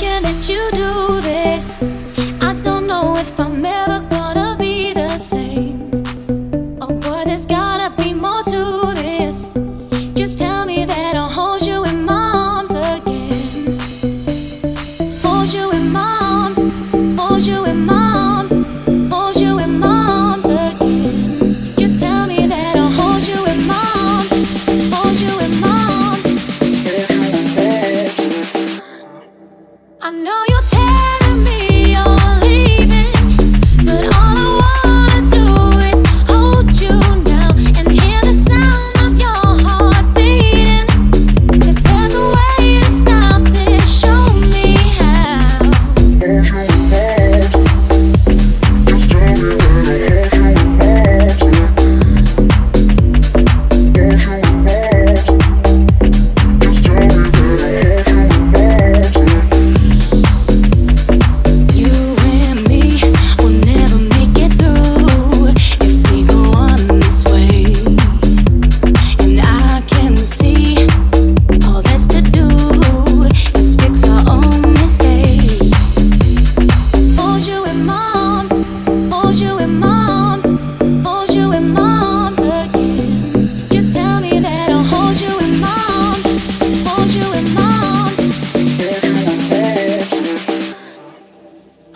can't let you do know you'll take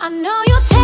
I know you're